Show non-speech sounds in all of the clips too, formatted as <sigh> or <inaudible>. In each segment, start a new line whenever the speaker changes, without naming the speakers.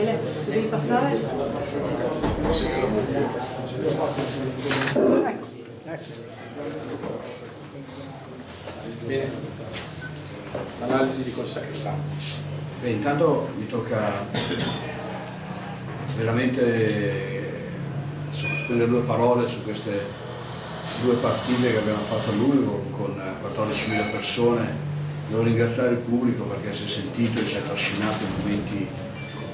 Michele, devi passare?
Bene, analisi di cosa fa.
Beh, intanto mi tocca veramente spendere due parole su queste due partite che abbiamo fatto a Louisville con 14.000 persone. Devo ringraziare il pubblico perché si è sentito e ci ha trascinato in momenti,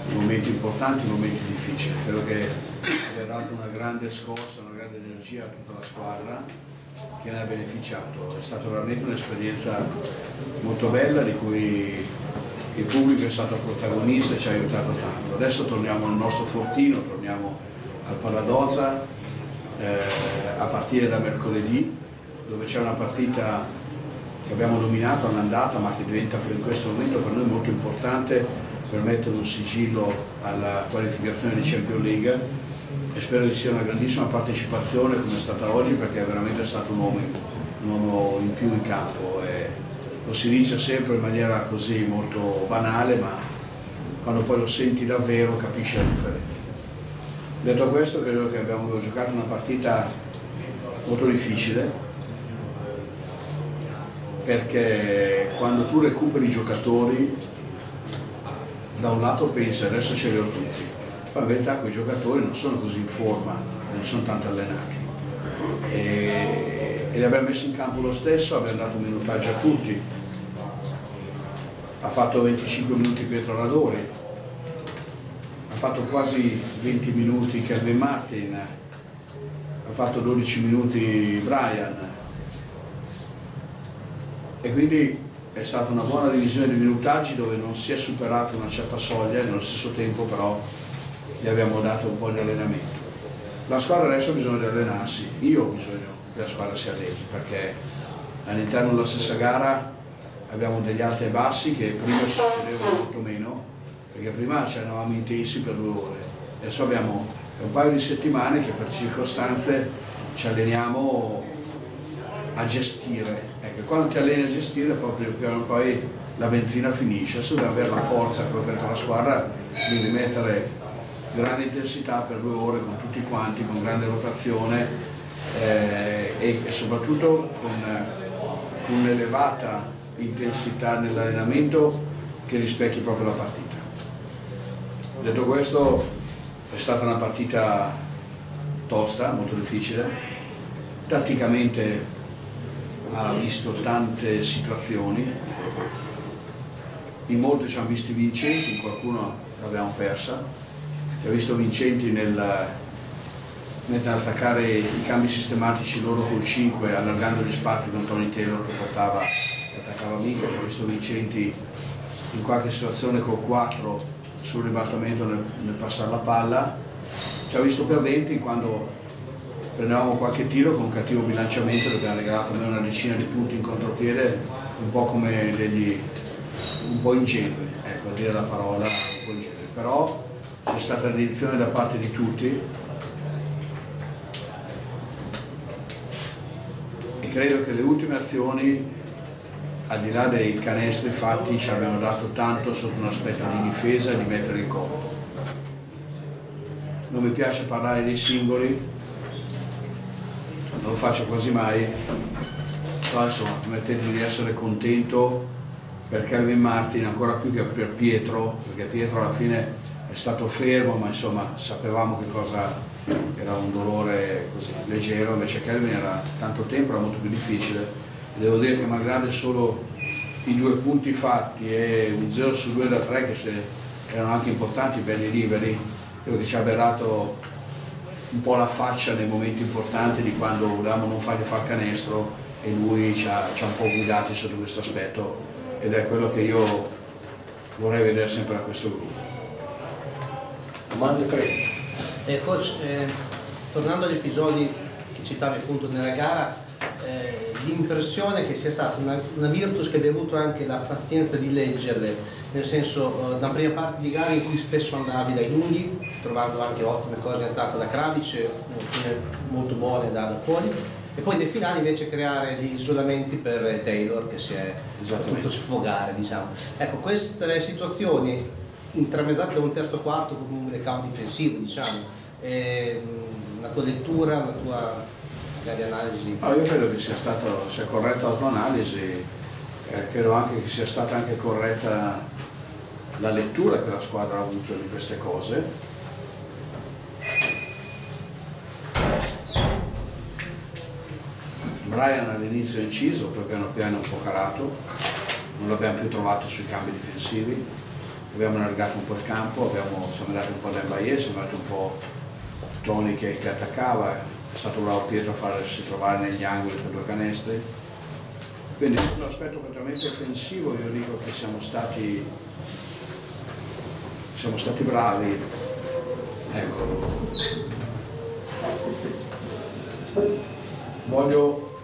in momenti importanti, in momenti difficili. Credo che abbia dato una grande scossa, una grande energia a tutta la squadra che ne ha beneficiato. È stata veramente un'esperienza molto bella di cui il pubblico è stato protagonista e ci ha aiutato tanto. Adesso torniamo al nostro fortino, torniamo al Palladoza eh, a partire da mercoledì dove c'è una partita che abbiamo dominato all'andata ma che diventa in questo momento per noi molto importante per mettere un sigillo alla qualificazione di Champions League e spero che sia una grandissima partecipazione come è stata oggi perché è veramente stato un uomo, un uomo in più in campo e lo si dice sempre in maniera così molto banale ma quando poi lo senti davvero capisci la differenza. Detto questo credo che abbiamo giocato una partita molto difficile perché quando tu recuperi i giocatori da un lato pensi adesso ce li ho tutti, poi in verità quei giocatori non sono così in forma, non sono tanto allenati. E, e li abbiamo messi in campo lo stesso, abbiamo dato minutaggio a tutti, ha fatto 25 minuti Pietro Radori, ha fatto quasi 20 minuti Kevin Martin, ha fatto 12 minuti Brian, e quindi è stata una buona divisione di minutaggi dove non si è superata una certa soglia e nello stesso tempo però gli abbiamo dato un po' di allenamento. La squadra adesso ha bisogno di allenarsi, io ho bisogno che la squadra si alleni perché all'interno della stessa gara abbiamo degli alti e bassi che prima succedevano molto meno perché prima ci eravamo intensi per due ore adesso abbiamo un paio di settimane che per circostanze ci alleniamo a gestire. Ecco, quando ti alleni a gestire proprio piano poi la benzina finisce, adesso devi avere la forza proprio per la squadra di rimettere grande intensità per due ore con tutti quanti, con grande rotazione eh, e, e, soprattutto con, con un'elevata intensità nell'allenamento che rispecchi proprio la partita. Detto questo è stata una partita tosta, molto difficile, tatticamente ha visto tante situazioni, in molte ci hanno visti vincenti, in qualcuno l'abbiamo persa, ci ha visto vincenti nel, nell'attaccare i cambi sistematici loro col 5 allargando gli spazi con Tony Taylor che portava e attaccava Mica, ci ha visto vincenti in qualche situazione col 4 sul ribaltamento nel, nel passare la palla, ci ha visto perdenti quando prendevamo qualche tiro con un cattivo bilanciamento che abbiamo regalato a me una decina di punti in contropiede, un po' come degli un po' ingenui, ecco a dire la parola un po' ingenui. Però c'è stata dedizione da parte di tutti e credo che le ultime azioni al di là dei canestri fatti ci abbiano dato tanto sotto un aspetto di difesa e di mettere in conto. Non mi piace parlare dei singoli, non lo faccio quasi mai, però insomma permettetemi di essere contento per Calvin Martin ancora più che per Pietro, perché Pietro alla fine è stato fermo, ma insomma sapevamo che cosa era un dolore così leggero, invece Calvin era tanto tempo, era molto più difficile. E devo dire che malgrado solo i due punti fatti e un 0 su 2 da 3 che erano anche importanti per gli liberi, credo che ci abbia dato un po' la faccia nei momenti importanti di quando volevamo non fargli far canestro e lui ci ha, ci ha un po' guidati sotto questo aspetto ed è quello che io vorrei vedere sempre a questo gruppo.
Domande prego.
Eh, coach, eh, tornando agli episodi che citavi appunto nella gara, eh, l'impressione che sia stata una, una, virtus che abbia avuto anche la pazienza di leggerle, nel senso eh, una prima parte di gara in cui spesso andavi dai lunghi, trovando anche ottime cose in attacco da Kravic, alcune molto buone da, fuori, e poi nel finale invece creare gli isolamenti per Taylor che si è potuto sfogare, diciamo. Ecco, queste situazioni intramezzato da un terzo quarto con un blackout difensivo, diciamo. Eh, la tua lettura, la tua magari analisi?
No, io credo che sia, stato, sia corretta la tua analisi, eh, credo anche che sia stata anche corretta la lettura che la squadra ha avuto di queste cose. Brian all'inizio è inciso, poi piano piano è un po' calato, non l'abbiamo più trovato sui cambi difensivi, abbiamo allargato un po' il campo, abbiamo, siamo andati un po' da Mbaye, siamo andati un po' Tony che, che attaccava, è stato bravo Pietro a farsi trovare negli angoli per due canestri. Quindi sull'aspetto prettamente offensivo io dico che siamo stati, siamo stati bravi. Ecco. Voglio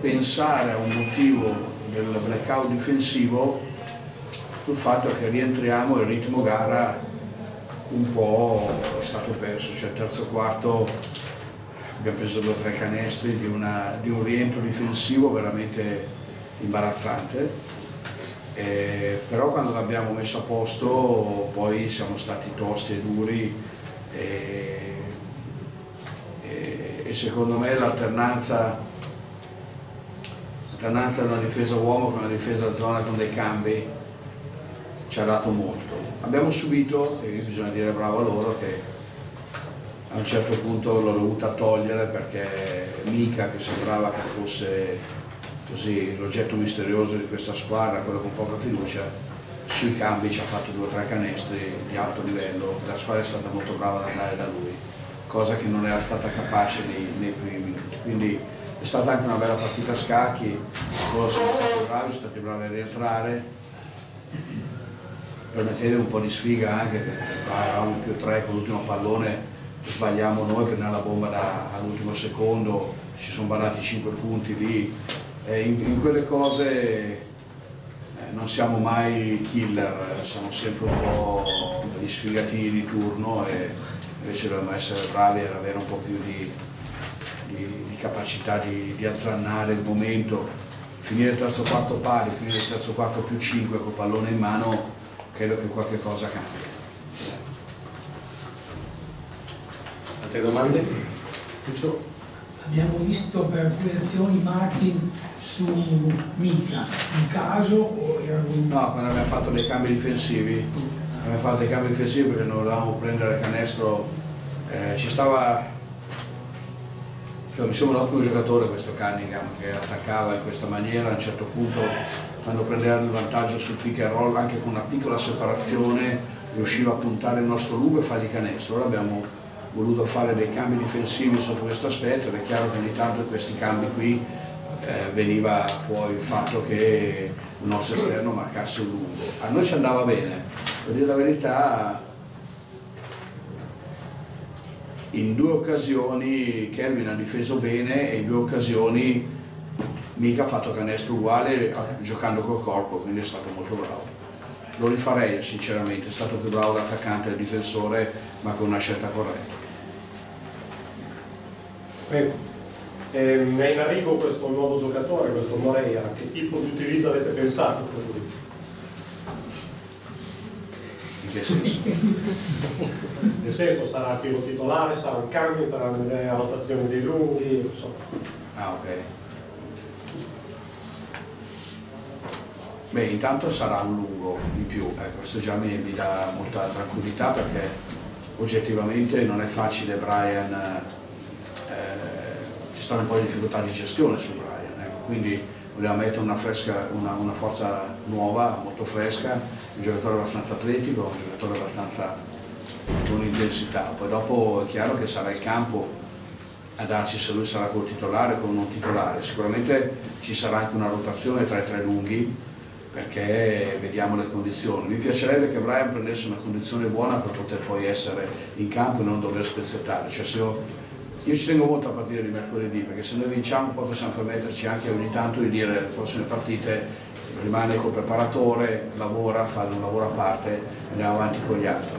pensare a un motivo del blackout difensivo sul fatto che rientriamo il ritmo gara un po' è stato perso, cioè il terzo quarto abbiamo preso due o tre canestri di, una, di un rientro difensivo veramente imbarazzante, eh, però quando l'abbiamo messo a posto poi siamo stati tosti e duri e, e, e secondo me l'alternanza l'alternanza di una difesa uomo con una difesa zona con dei cambi ci ha dato molto. Abbiamo subito, e bisogna dire bravo a loro, che a un certo punto l'ho dovuta togliere perché Mica, che sembrava che fosse così l'oggetto misterioso di questa squadra, quello con poca fiducia, sui cambi ci ha fatto due o tre canestri di alto livello, la squadra è stata molto brava ad andare da lui, cosa che non era stata capace nei, nei primi minuti. Quindi è stata anche una bella partita a scacchi, loro sono stati bravi, sono stati bravi a rientrare, per mettere un po' di sfiga anche, eravamo più tre con l'ultimo pallone, sbagliamo noi, prendiamo la bomba da, all'ultimo secondo, ci sono ballati 5 punti lì, e in, in quelle cose eh, non siamo mai killer, siamo sempre un po' gli sfigatini di turno e invece dobbiamo essere bravi ad avere un po' più di, di, di capacità di, di azzannare il momento, finire il terzo quarto pari, finire il terzo quarto più 5 col pallone in mano credo che qualche cosa cambia.
Altre domande? Lucio?
Abbiamo visto per alcune azioni Martin su Mica, un caso o era un...
No, quando abbiamo fatto dei cambi difensivi, abbiamo fatto dei cambi difensivi perché non volevamo prendere il canestro, eh, ci stava, cioè, mi sembra un ottimo giocatore questo Cunningham che attaccava in questa maniera, a un certo punto quando prendeva il vantaggio sul pick and roll anche con una piccola separazione riusciva a puntare il nostro lungo e fargli canestro. Allora abbiamo voluto fare dei cambi difensivi sotto questo aspetto ed è chiaro che ogni tanto questi cambi qui eh, veniva poi il fatto che il nostro esterno marcasse un lungo. A noi ci andava bene, per dire la verità in due occasioni Kelvin ha difeso bene e in due occasioni mica ha fatto canestro uguale giocando col corpo, quindi è stato molto bravo. Lo rifarei sinceramente, è stato più bravo l'attaccante e il difensore, ma con una scelta corretta.
Prego.
Eh, è in arrivo questo nuovo giocatore, questo Moreira, che tipo di utilizzo avete pensato per lui?
In che senso? <laughs>
Nel senso sarà il primo titolare, sarà un cambio, sarà una rotazione dei lunghi, non so.
Ah ok. Beh, intanto sarà un lungo di più, eh, questo già mi, mi dà molta tranquillità perché oggettivamente non è facile Brian, eh, ci stanno un po' di difficoltà di gestione su Brian, ecco, quindi vogliamo mettere una, fresca, una, una forza nuova, molto fresca, un giocatore abbastanza atletico, un giocatore abbastanza con intensità, poi dopo è chiaro che sarà il campo a darci se lui sarà col titolare o con non titolare, sicuramente ci sarà anche una rotazione tra i tre lunghi perché vediamo le condizioni. Mi piacerebbe che Brian prendesse una condizione buona per poter poi essere in campo e non dover spezzettare. Cioè io, io, ci tengo molto a partire di mercoledì perché se noi vinciamo poi possiamo permetterci anche ogni tanto di dire le prossime partite rimane col preparatore, lavora, fa un lavoro a parte e andiamo avanti con gli altri.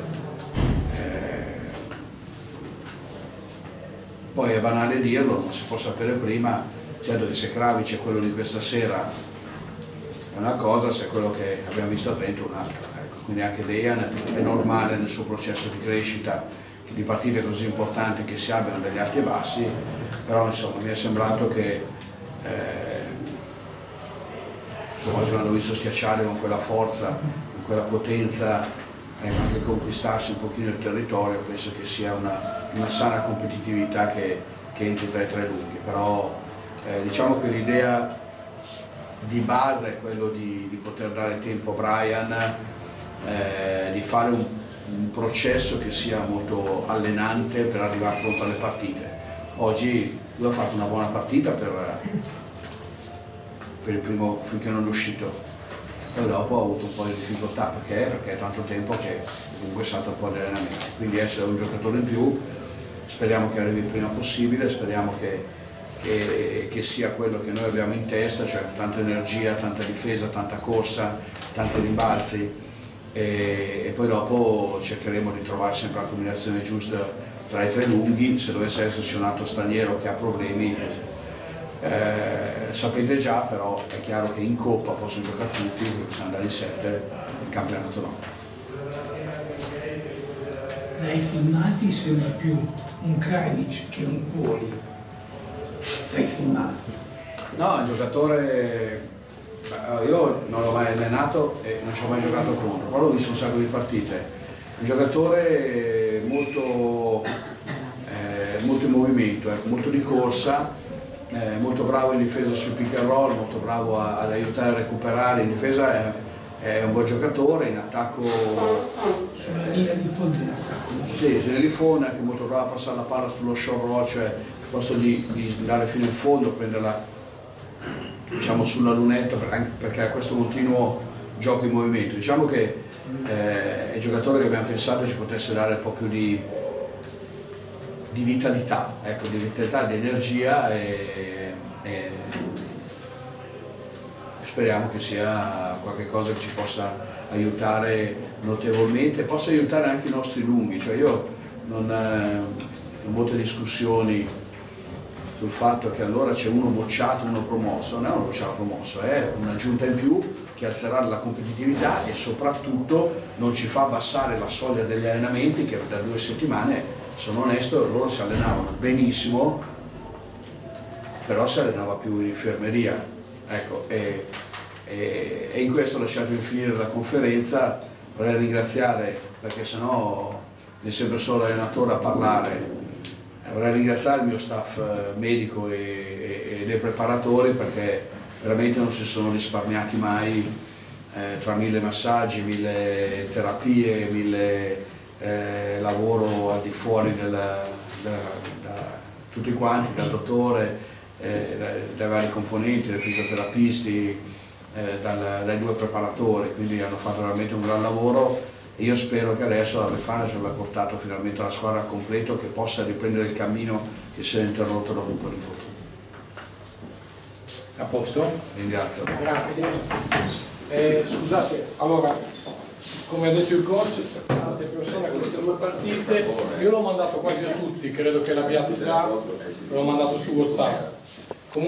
Eh, poi è banale dirlo, non si può sapere prima, certo che se Kravic è quello di questa sera una cosa, se quello che abbiamo visto a Trento è un'altra. Ecco. quindi anche Dejan è normale nel suo processo di crescita di partite così importanti che si abbiano degli alti e bassi, però insomma mi è sembrato che eh, insomma, oggi l'hanno visto schiacciare con quella forza, con quella potenza, ecco, anche conquistarsi un pochino il territorio, penso che sia una, una sana competitività che, che entri tra i tre lunghi, però eh, diciamo che l'idea di base è quello di, di poter dare tempo a Brian, eh, di fare un, un, processo che sia molto allenante per arrivare pronto alle partite. Oggi lui ha fatto una buona partita per, per il primo finché non è uscito, poi dopo ha avuto un po' di difficoltà perché? Perché è tanto tempo che comunque è stato un po' di allenamento, quindi essere un giocatore in più speriamo che arrivi il prima possibile, speriamo che che, che, sia quello che noi abbiamo in testa, cioè tanta energia, tanta difesa, tanta corsa, tanti rimbalzi e, e poi dopo cercheremo di trovare sempre la combinazione giusta tra i tre lunghi, se dovesse esserci un altro straniero che ha problemi eh, sapete già però è chiaro che in Coppa possono giocare tutti, possiamo andare in sette, il campionato no.
Dai filmati sembra più un Krajnic che un Poli.
No, è un giocatore, io non l'ho mai allenato e non ci ho mai giocato contro, però ho visto un sacco di partite. Un giocatore molto, eh, molto in movimento, ecco, molto di corsa, eh, molto bravo in difesa sul pick and roll, molto bravo a, ad aiutare a recuperare, in difesa è, è un buon giocatore, in attacco...
Sulla linea di fondo in attacco.
Sì, sulla linea di fondo è anche molto bravo a passare la palla sullo short roll, cioè posto di, di andare fino in fondo, prenderla diciamo, sulla lunetta perché ha questo continuo gioco in movimento. Diciamo che eh, è il giocatore che abbiamo pensato ci potesse dare un po' più di, di vitalità, ecco, di vitalità, di energia e, e, speriamo che sia qualcosa che ci possa aiutare notevolmente, possa aiutare anche i nostri lunghi, cioè io non, eh, molte discussioni sul fatto che allora c'è uno bocciato, uno promosso, non è uno bocciato promosso, è un'aggiunta in più che alzerà la competitività e soprattutto non ci fa abbassare la soglia degli allenamenti che da due settimane, sono onesto, loro si allenavano benissimo, però si allenava più in infermeria. Ecco, e, e, e in questo lasciatemi finire la conferenza, vorrei ringraziare perché sennò mi sembra solo allenatore a parlare Vorrei ringraziare il mio staff eh, medico e, e, dei preparatori perché veramente non si sono risparmiati mai eh, tra mille massaggi, mille terapie, mille eh, lavoro al di fuori della, da, da, tutti quanti, dal dottore, eh, dai, dai, vari componenti, dai fisioterapisti, eh, dal, dai due preparatori, quindi hanno fatto veramente un gran lavoro e io spero che adesso la Befana ci abbia portato finalmente la squadra a completo che possa riprendere il cammino che si è interrotto dopo un po' di fortuna.
A posto?
Ringrazio.
Grazie. Eh, scusate, allora, come ha detto il coach, tante persone queste due partite, io l'ho mandato quasi a tutti, credo che l'abbiate già, l'ho mandato su WhatsApp. Comunque